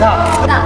那